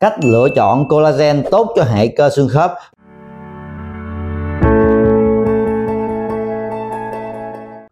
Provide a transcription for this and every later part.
cách lựa chọn collagen tốt cho hệ cơ xương khớp.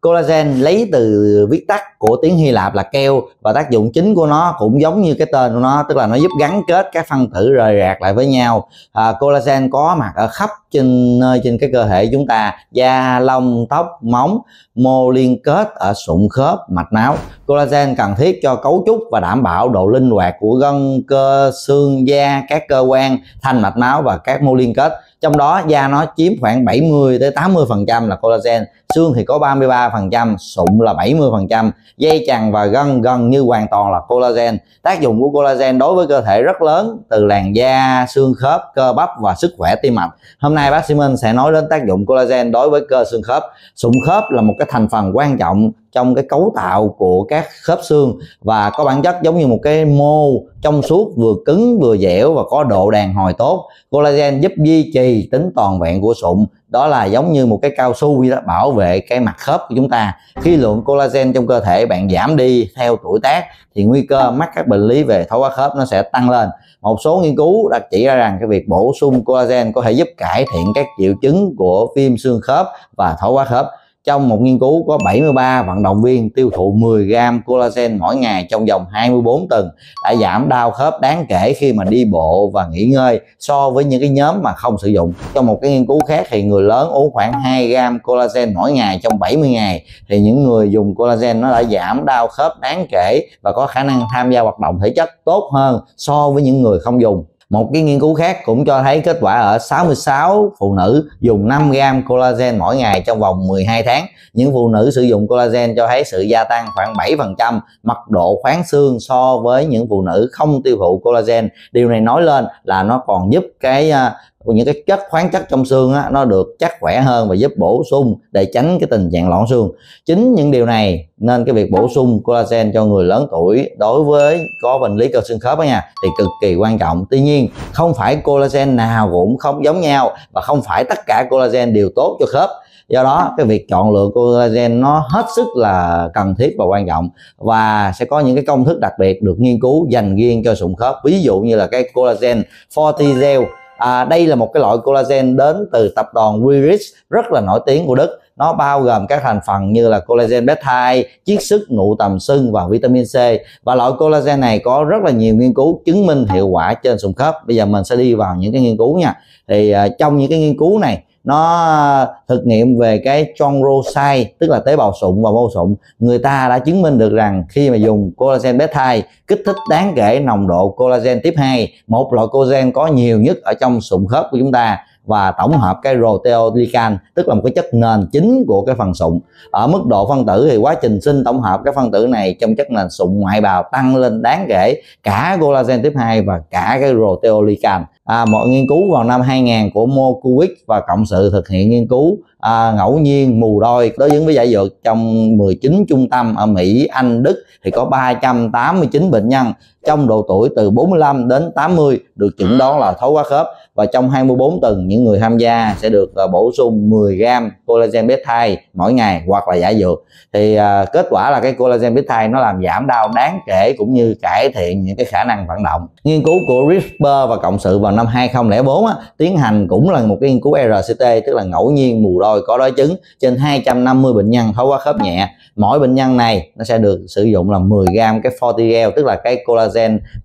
Collagen lấy từ viết tắt của tiếng Hy Lạp là keo và tác dụng chính của nó cũng giống như cái tên của nó tức là nó giúp gắn kết các phân tử rời rạc lại với nhau. À, collagen có mặt ở khắp trên, nơi trên cái cơ thể chúng ta, da, lông, tóc, móng, mô liên kết ở sụn khớp, mạch máu. Collagen cần thiết cho cấu trúc và đảm bảo độ linh hoạt của gân, cơ, xương, da, các cơ quan thành mạch máu và các mô liên kết. Trong đó, da nó chiếm khoảng 70 tới 80 phần trăm là collagen, xương thì có 33 phần trăm, sụn là 70 phần trăm. Dây chằng và gân gần như hoàn toàn là collagen. Tác dụng của collagen đối với cơ thể rất lớn, từ làn da, xương khớp, cơ bắp và sức khỏe tim mạch. Hôm nay bác sĩ Minh sẽ nói đến tác dụng collagen đối với cơ xương khớp. Sụn khớp là một cái thành phần quan trọng trong cái cấu tạo của các khớp xương và có bản chất giống như một cái mô trong suốt vừa cứng, vừa dẻo và có độ đàn hồi tốt. Collagen giúp duy trì tính toàn vẹn của sụn. Đó là giống như một cái cao su đó, bảo vệ cái mặt khớp của chúng ta. Khi lượng collagen trong cơ thể bạn giảm đi theo tuổi tác thì nguy cơ mắc các bệnh lý về thoái hóa khớp nó sẽ tăng lên. Một số nghiên cứu đã chỉ ra rằng cái việc bổ sung collagen có thể giúp cải thiện các triệu chứng của viêm xương khớp và thoái hóa khớp trong một nghiên cứu có 73 vận động viên tiêu thụ 10 gram collagen mỗi ngày trong vòng 24 tuần, đã giảm đau khớp đáng kể khi mà đi bộ và nghỉ ngơi so với những cái nhóm mà không sử dụng. Trong một cái nghiên cứu khác thì người lớn uống khoảng 2 gram collagen mỗi ngày trong 70 ngày, thì những người dùng collagen nó đã giảm đau khớp đáng kể và có khả năng tham gia hoạt động thể chất tốt hơn so với những người không dùng một cái nghiên cứu khác cũng cho thấy kết quả ở 66 phụ nữ dùng 5 gram collagen mỗi ngày trong vòng 12 tháng. Những phụ nữ sử dụng collagen cho thấy sự gia tăng khoảng 7% mật độ khoáng xương so với những phụ nữ không tiêu thụ collagen. Điều này nói lên là nó còn giúp cái à, những cái chất khoáng chất trong xương á, nó được chắc khỏe hơn và giúp bổ sung để tránh cái tình trạng loãng xương. Chính những điều này nên cái việc bổ sung collagen cho người lớn tuổi đối với có bệnh lý cơ xương khớp đó nha thì cực kỳ quan trọng. Tuy nhiên không phải collagen nào cũng không giống nhau và không phải tất cả collagen đều tốt cho khớp. Do đó cái việc chọn lựa collagen nó hết sức là cần thiết và quan trọng và sẽ có những cái công thức đặc biệt được nghiên cứu dành riêng cho sụn khớp. Ví dụ như là cái collagen 40 gel à, đây là một cái loại collagen đến từ tập đoàn Wiris rất là nổi tiếng của Đức. Nó bao gồm các thành phần như là collagen peptide, chiết xuất nụ tầm sưng và vitamin C. Và loại collagen này có rất là nhiều nghiên cứu chứng minh hiệu quả trên sụn khớp. Bây giờ mình sẽ đi vào những cái nghiên cứu nha. Thì uh, trong những cái nghiên cứu này nó ờ, thực nghiệm về cái chondrocyte, tức là tế bào sụn và mô sụn. Người ta đã chứng minh được rằng khi mà dùng collagen peptide, kích thích đáng kể nồng độ collagen tiếp 2 một loại collagen có nhiều nhất ở trong sụn khớp của chúng ta và tổng hợp cái roteolican tức là một cái chất nền chính của cái phần sụn ở mức độ phân tử thì quá trình sinh tổng hợp cái phân tử này trong chất nền sụn ngoại bào tăng lên đáng kể cả collagen tiếp 2 và cả cái roteolican. À, một nghiên cứu vào năm 2000 của Mokuwik và cộng sự thực hiện nghiên cứu à, ngẫu nhiên mù đôi. Đối ứng với giải dược trong 19 trung tâm ở Mỹ, Anh, Đức thì có 389 bệnh nhân trong độ tuổi từ 45 đến 80 được chẩn đoán là thoái hóa khớp. Và trong 24 tuần những người tham gia sẽ được uh, bổ sung 10 gram collagen peptide mỗi ngày hoặc là giả dược. Thì uh, kết quả là cái collagen peptide nó làm giảm đau đáng kể cũng như cải thiện những cái khả năng vận động. Nghiên cứu của Risper và cộng sự vào năm 2004 á, tiến hành cũng là một cái nghiên cứu RCT tức là ngẫu nhiên mù đôi có đối chứng trên 250 bệnh nhân thoái hóa khớp nhẹ. Mỗi bệnh nhân này nó sẽ được sử dụng là 10 gram cái Fortigel tức là cái collagen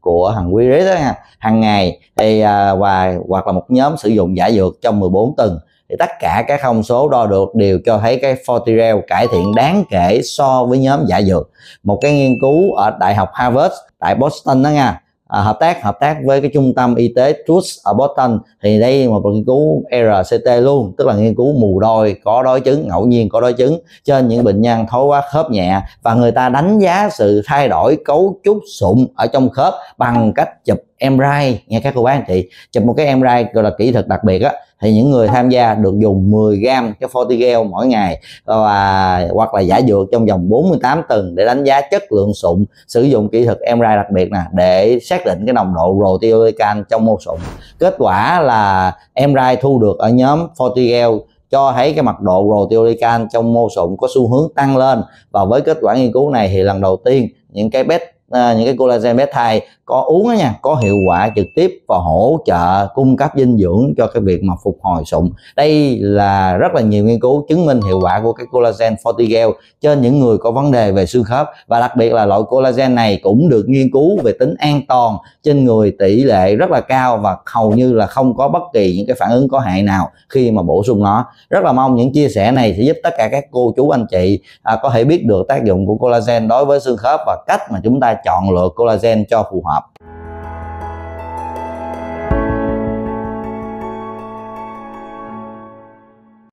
của hàng Wiris đó nha. Hàng ngày thì à, và hoặc là một nhóm sử dụng giả dược trong 14 tuần thì tất cả các thông số đo được đều cho thấy cái Fortirel cải thiện đáng kể so với nhóm giả dược. Một cái nghiên cứu ở đại học Harvard tại Boston đó nha à, hợp tác hợp tác với cái trung tâm y tế Trust ở Boston. Thì đây là một nghiên cứu RCT luôn. Tức là nghiên cứu mù đôi có đối chứng ngẫu nhiên có đối chứng trên những bệnh nhân thoái hóa khớp nhẹ. Và người ta đánh giá sự thay đổi cấu trúc sụn ở trong khớp bằng cách chụp MRI nghe các cô bác anh chị. Chụp một cái MRI gọi là kỹ thuật đặc biệt á, thì những người tham gia được dùng 10 gram cái Fortigel mỗi ngày ờ, và, hoặc là giả dược trong vòng 48 tuần để đánh giá chất lượng sụn, sử dụng kỹ thuật MRI đặc biệt nè, để xác định cái nồng độ proteolycan trong mô sụn. Kết quả là MRI thu được ở nhóm Fortigel cho thấy cái mật độ proteolycan trong mô sụn có xu hướng tăng lên, và với kết quả nghiên cứu này thì lần đầu tiên những cái best à, những cái collagen bé thai có uống đó nha có hiệu quả trực tiếp và hỗ trợ cung cấp dinh dưỡng cho cái việc mà phục hồi sụn đây là rất là nhiều nghiên cứu chứng minh hiệu quả của cái collagen Fortigel trên những người có vấn đề về xương khớp. Và đặc biệt là loại collagen này cũng được nghiên cứu về tính an toàn trên người tỷ lệ rất là cao và hầu như là không có bất kỳ những cái phản ứng có hại nào khi mà bổ sung nó. Rất là mong những chia sẻ này sẽ giúp tất cả các cô chú anh chị à, có thể biết được tác dụng của collagen đối với xương khớp và cách mà chúng ta chọn lựa collagen cho phù hợp.